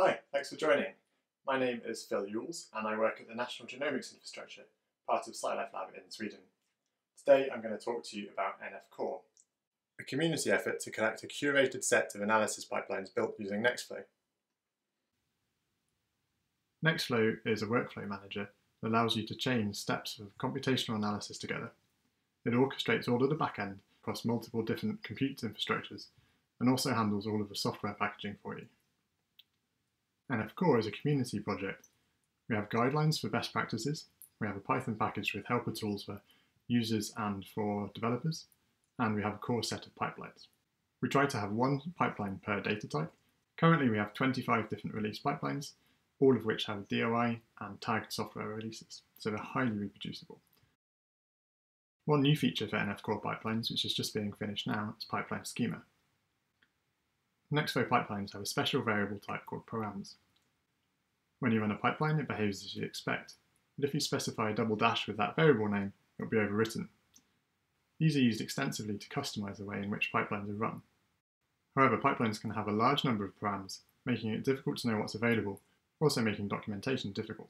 Hi, thanks for joining. My name is Phil Ewels and I work at the National Genomics Infrastructure, part of SciLife Lab in Sweden. Today I'm going to talk to you about NF-Core, a community effort to collect a curated set of analysis pipelines built using Nextflow. Nextflow is a workflow manager that allows you to chain steps of computational analysis together. It orchestrates all of the backend across multiple different compute infrastructures and also handles all of the software packaging for you. NF-Core is a community project. We have guidelines for best practices, we have a Python package with helper tools for users and for developers, and we have a core set of pipelines. We try to have one pipeline per data type. Currently we have 25 different release pipelines, all of which have DOI and tagged software releases, so they're highly reproducible. One new feature for NF-Core pipelines, which is just being finished now, is pipeline schema. Nextflow pipelines have a special variable type called params. When you run a pipeline, it behaves as you expect, but if you specify a double dash with that variable name, it will be overwritten. These are used extensively to customize the way in which pipelines are run. However, pipelines can have a large number of params, making it difficult to know what's available, also making documentation difficult.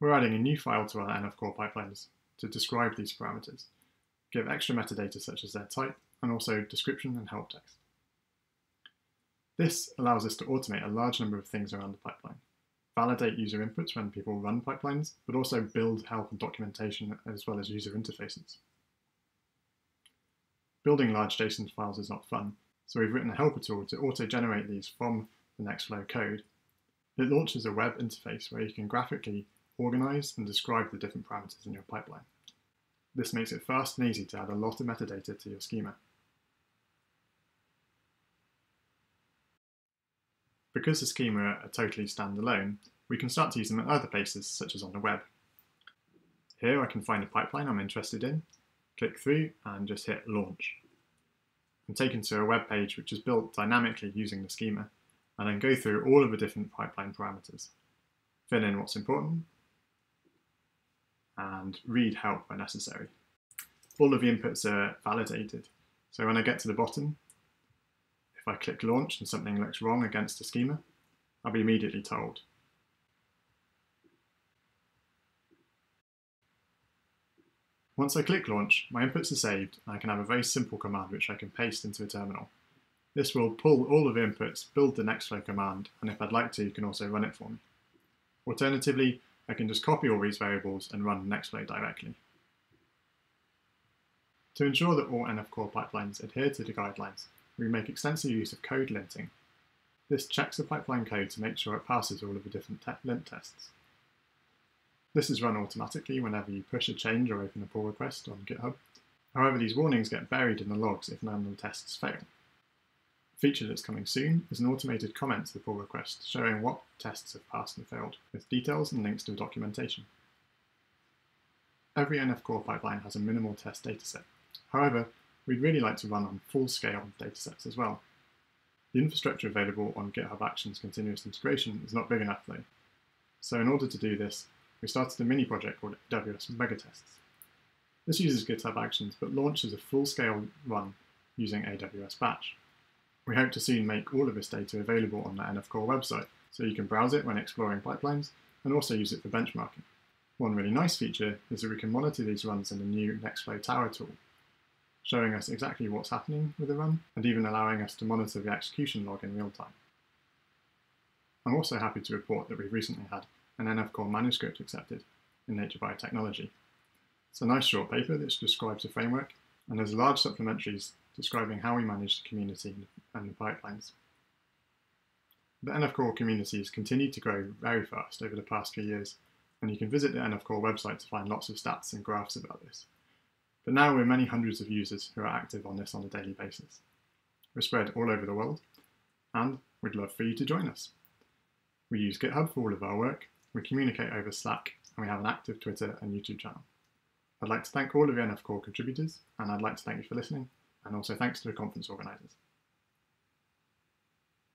We're adding a new file to our NF-Core pipelines to describe these parameters, give extra metadata such as their type, and also description and help text. This allows us to automate a large number of things around the pipeline, validate user inputs when people run pipelines, but also build help and documentation as well as user interfaces. Building large JSON files is not fun, so we've written a helper tool to auto-generate these from the Nextflow code. It launches a web interface where you can graphically organize and describe the different parameters in your pipeline. This makes it fast and easy to add a lot of metadata to your schema. Because the schema are totally standalone, we can start to use them at other places, such as on the web. Here I can find a pipeline I'm interested in, click through and just hit launch. I'm taken to a web page which is built dynamically using the schema, and then go through all of the different pipeline parameters, fill in what's important, and read help where necessary. All of the inputs are validated, so when I get to the bottom, if I click launch and something looks wrong against the schema, I'll be immediately told. Once I click launch, my inputs are saved and I can have a very simple command which I can paste into a terminal. This will pull all of the inputs, build the Nextflow command, and if I'd like to, you can also run it for me. Alternatively, I can just copy all these variables and run Nextflow directly. To ensure that all NF-Core pipelines adhere to the guidelines, we make extensive use of code linting. This checks the pipeline code to make sure it passes all of the different te lint tests. This is run automatically whenever you push a change or open a pull request on GitHub. However, these warnings get buried in the logs if none of the tests fail. A feature that's coming soon is an automated comment to the pull request showing what tests have passed and failed, with details and links to the documentation. Every NF-Core pipeline has a minimal test dataset. However, we'd really like to run on full-scale datasets as well. The infrastructure available on GitHub Actions continuous integration is not big enough though. So in order to do this, we started a mini project called AWS Megatests. This uses GitHub Actions but launches a full-scale run using AWS Batch. We hope to soon make all of this data available on the NF-Core website, so you can browse it when exploring pipelines and also use it for benchmarking. One really nice feature is that we can monitor these runs in the new Nextflow Tower tool, showing us exactly what's happening with the run, and even allowing us to monitor the execution log in real time. I'm also happy to report that we've recently had an NF-Core manuscript accepted in Nature Biotechnology. It's a nice short paper that describes the framework, and there's large supplementaries describing how we manage the community and the pipelines. The NF-Core community has continued to grow very fast over the past few years, and you can visit the NF-Core website to find lots of stats and graphs about this. But now we're many hundreds of users who are active on this on a daily basis. We're spread all over the world, and we'd love for you to join us. We use GitHub for all of our work, we communicate over Slack, and we have an active Twitter and YouTube channel. I'd like to thank all of the NF Core contributors, and I'd like to thank you for listening, and also thanks to the conference organisers.